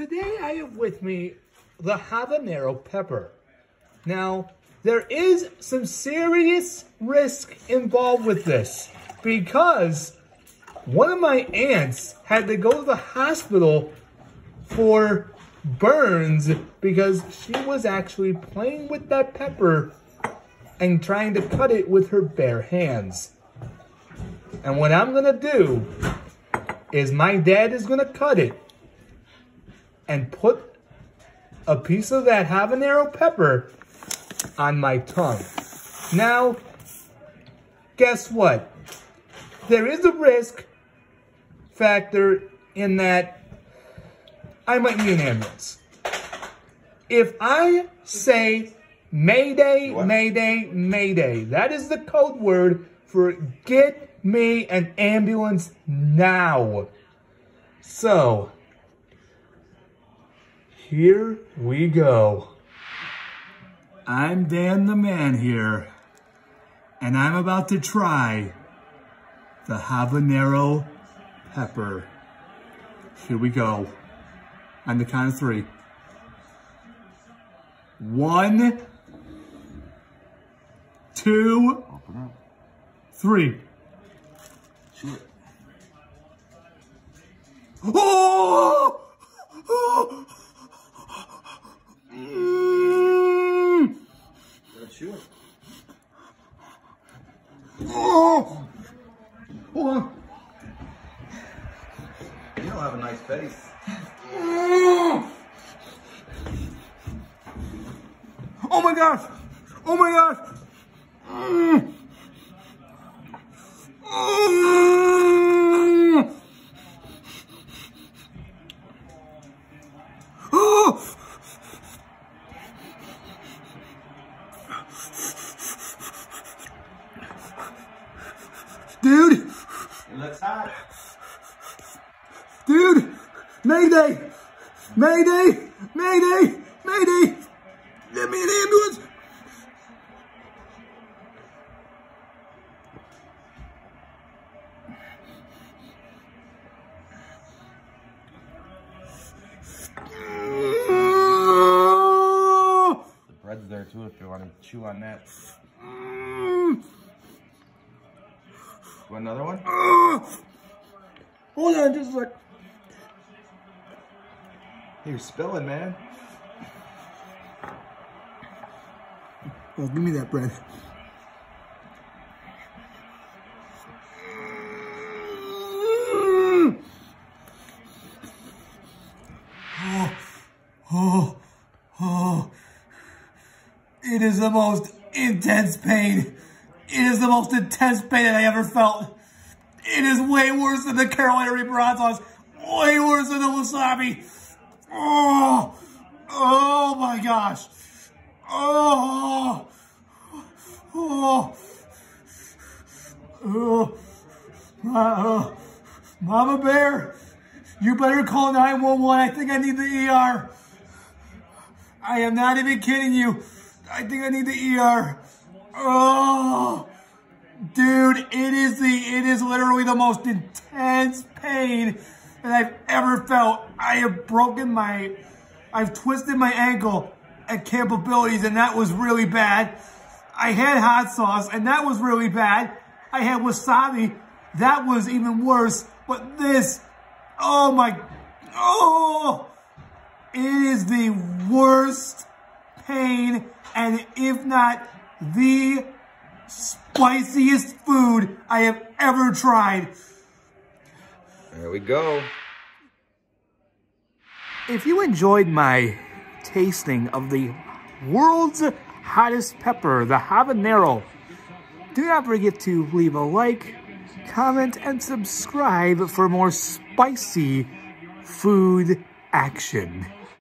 today I have with me the habanero pepper. Now, there is some serious risk involved with this because one of my aunts had to go to the hospital for burns because she was actually playing with that pepper and trying to cut it with her bare hands. And what I'm gonna do is my dad is gonna cut it and put a piece of that habanero pepper on my tongue. Now, guess what? There is a risk factor in that I might need an ambulance. If I say Mayday, Mayday, Mayday, that is the code word for get me an ambulance now. So, here we go. I'm Dan the man here, and I'm about to try the habanero pepper. Here we go. On the count of three. One, two, three. Shoot. Oh! oh! Mm. Let's shoot. Oh! Hold on. You don't have a nice face. Oh! My gosh! Oh my gosh! Mm. Mm. Oh! Dude! It looks hot. Dude! Mayday! Mayday! Mayday! Mayday! Get me an ambulance! The bread's there too if you want to chew on that. Want another one? Hold on, just like. You're spilling, man. Oh, give me that bread. Oh, oh, oh. It is the most intense pain. It is the most intense pain that I ever felt. It is way worse than the Carolina Reaper hot sauce. Way worse than the wasabi. Oh, oh my gosh. Oh, oh, oh, oh, Mama Bear, you better call 911. I think I need the ER. I am not even kidding you. I think I need the ER. Oh, dude, it is the, it is literally the most intense pain that I've ever felt. I have broken my, I've twisted my ankle at capabilities and that was really bad. I had hot sauce and that was really bad. I had wasabi. That was even worse. But this, oh my, oh, it is the worst pain and if not the spiciest food I have ever tried. There we go. If you enjoyed my tasting of the world's hottest pepper, the habanero, do not forget to leave a like, comment, and subscribe for more spicy food action.